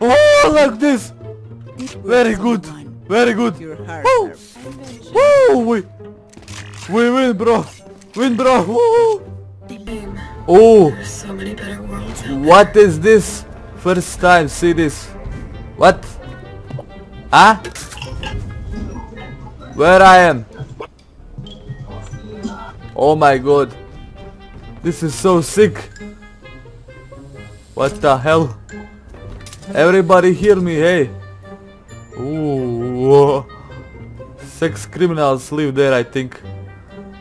Oh, like this. Very good. Very good. Oh, heart Woo! are Woo! We, we win, bro. Win, bro. Woo! Oh, there's so many better worlds out what is this? First time see this. What? Huh? Where I am? Oh my god. This is so sick. What the hell? Everybody hear me, hey. Ooh. Sex criminals live there, I think.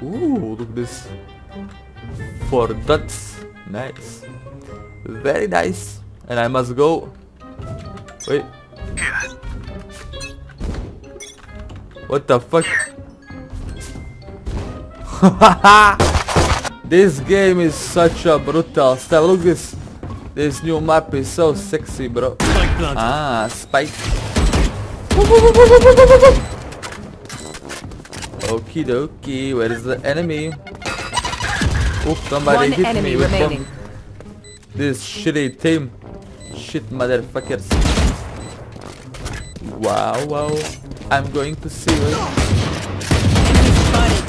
Ooh, look this. For that's nice. Very nice. And I must go. Wait. What the fuck? this game is such a brutal stuff. Look this. This new map is so sexy, bro. Ah, spike. Okie dokie, where is the enemy? Oh, somebody One hit enemy me with remaining. bomb. This shitty team. Shit motherfuckers. Wow, wow. I'm going to see you.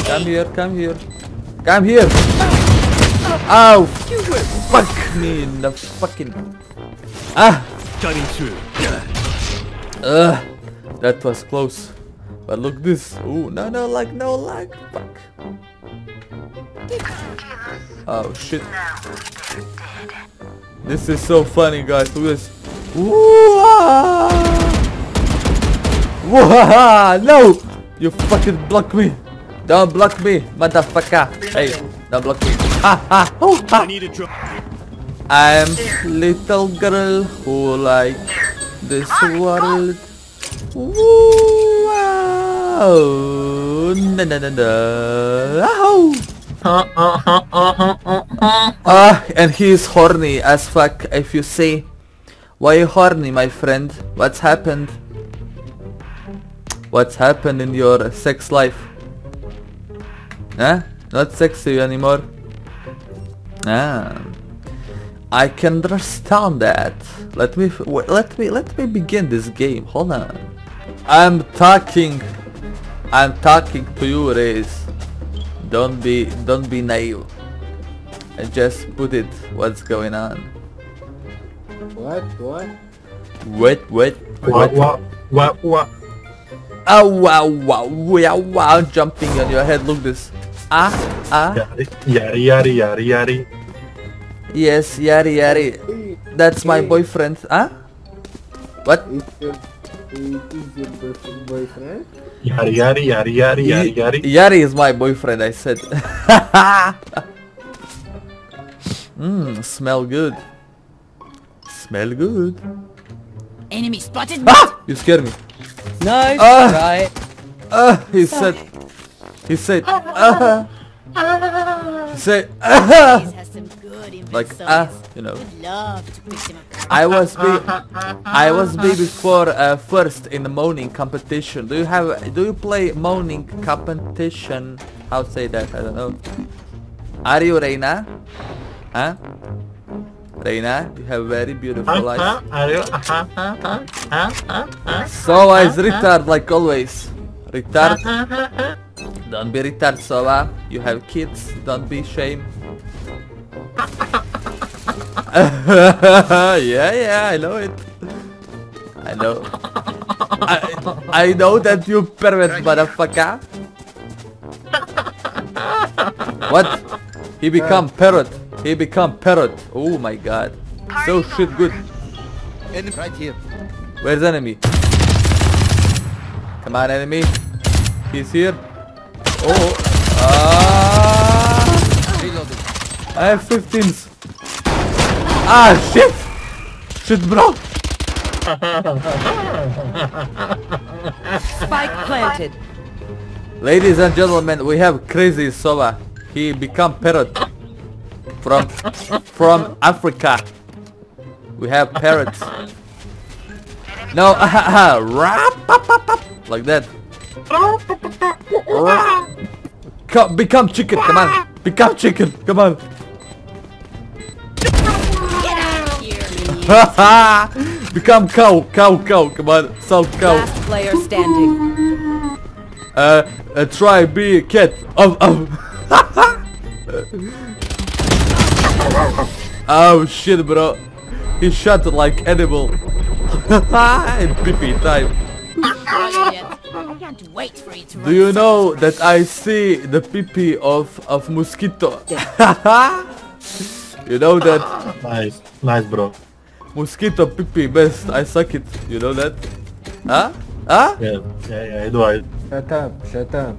Come here, come here. Come here! Ow! Fuck me in the fucking... Ah! Cutting through. Ugh! That was close. But look this. Ooh, no, no, like, no, like, fuck. Oh, shit. This is so funny, guys. Look at this. Ooh, ah. No! You fucking block me. Don't block me, motherfucker. Hey, don't block me. Ha ha. Oh, I ha. need a drop. I'm little girl who like this world. Wow. Na na na na. Ow. Ah, and he is horny as fuck. If you say, why you horny, my friend? What's happened? What's happened in your sex life? Huh? Not sexy anymore? Ah. I can understand that. Let me f- w- let me let me begin this game. Hold on. I'm talking. I'm talking to you, Raze. Don't be don't be naive. And just put it. What's going on? What? What? Wait, wait, What, what, what, what? Oh wow, wow, wow, wow! Jumping on your head. Look this. Ah, ah. Yari, yari, yari, yari. Yes, yari yari. That's my boyfriend. Huh? What? Is your, is your boyfriend- boyfriend? Yari, yari, yari, yari, yari, yari. Yari is my boyfriend, I said. Mmm, smell good. Smell good. Enemy spotted. Ah! You scared me. Nice Ah. try. Ah, he said. He said. Ah. He said. Ah. This has some good Like inventories. ah, you know. Would love to pick them up. I was be I was be before uh, first in the moaning competition. Do you have do you play moaning competition? How say that? I don't know. Are you Reyna? Huh? Reyna, you have very beautiful eyes. Sova is retard like always. Retard. Don't be retard, Sova. You have kids. Don't be shame. yeah, yeah, I know it. I know. I, I know that you pervert motherfucker. What? He become parrot. He become parrot. Oh my god. So shit good. Enemy right here. Where's enemy? Come on, enemy. He's here. Oh. Ah. Reloading. I have 15s. Ah, shit. Shit, bro. Spike planted. Ladies and gentlemen, we have crazy Sova. He become parrot from from Africa. We have parrots. No, rap, pop, pop, pop, like that. Come, become chicken. Come on, become chicken. Come on. Get out of here, you Become cow, cow, cow. Come on, South cow. Last player standing. Uh, uh, try be a cat. Oh, oh. oh shit, bro. He shot like animal. Pee time. Not yet. I can't wait for you to Do you know that I see the pee-pee of of mosquito? you know that ah, Nice, nice, bro. mosquito pee-pee best. I suck it. You know that? Huh? Huh? Yeah, yeah, yeah, I do. I, Shut up, shut up.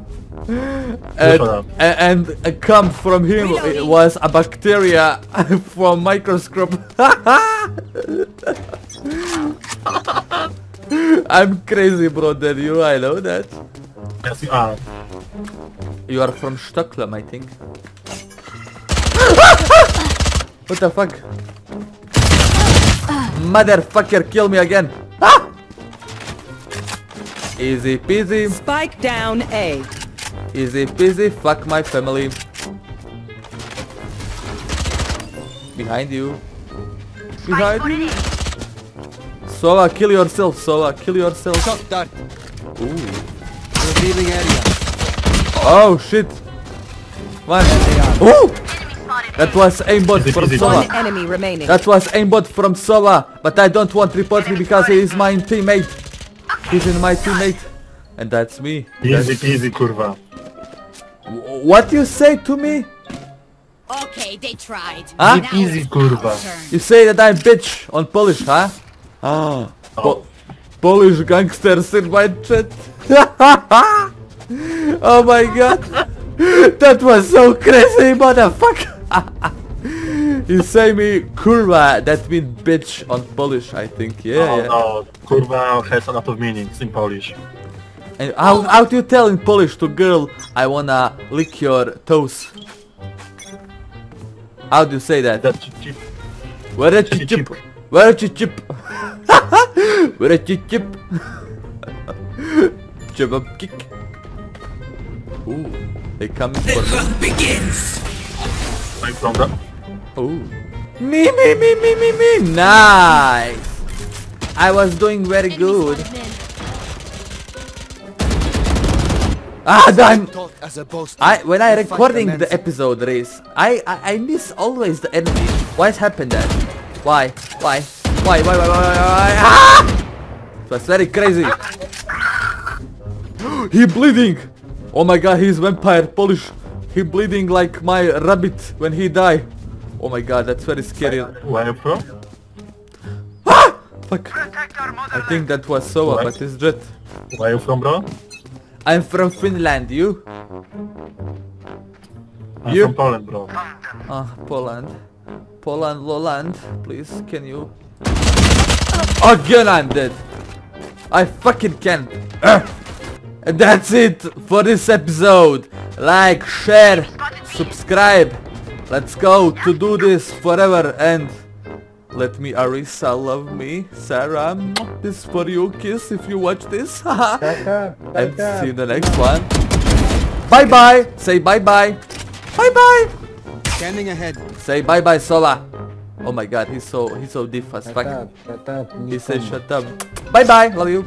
and, Shut up. a- and a come from him it was a bacteria from microscope. I'm crazy, brother. You, I know that. yes, you are. You are from Stockholm, I think. what the fuck? Motherfucker, kill me again. Ah! Easy peasy, Spike down A. easy peasy, fuck my family. Behind you. Behind you. Sova, kill yourself, Sova, kill yourself. Shot dart. Ooh. Revealing area. Oh shit! One. Ooh! That was aimbot Easy from peasy. Sova. One enemy remaining. That was aimbot from Sova, but I don't want report me because he is my teammate. He's in my teammate. And that's me. Easy peasy, kurwa. W- What you say to me? Okay, they tried. Huh? Easy, it's kurwa. our turn. You say that I'm bitch on Polish, huh? Ah. Po- Polish gangsters in my chat. oh my god. That was so crazy, motherfucker. you say me kurwa, that means bitch on Polish, I think. Yeah, Oh yeah. no, kurwa has a lot of meanings in Polish. And how, how do you tell in Polish to girl, I wanna lick your toes? How do you say that? That's cheap. Where did you chip? Where did you chip? Where did you chip? Chip up kick. Ooh, they come for me. I'm from. Ooh. Me, me, me, me, me, me. Nice. I was doing very Enemy good. Ah, I'm. As a boast. I when I recording the episode race, I, I I miss always the enemy. Why's happened that? Why? Why? Why? Why? Why? Why? Why? why? Ah! That's very crazy. he bleeding. Oh my god, he's vampire Polish. He bleeding like my rabbit when he die. Oh my god, that's very scary. Where are you from? Fuck. I think that was Sova, What? but it's Jett. Where are you from, bro? I'm from Finland. You? I'm You- from Poland, bro. Ah, Poland. Poland, Loland, please, can you? Again, I'm dead. I fucking can't. Ugh. Eh. And that's it for this episode. Like, share, subscribe. Let's go to do this forever and let me Aryssa love me. Sarah, this for you kiss if you watch this. And see you in the next one. Bye bye. Say bye bye. Bye bye. Standing ahead. Say bye bye Sola. Oh my god, he's so he's so deep as Shut fuck. up, shut up. He says shut up. Bye bye, love you.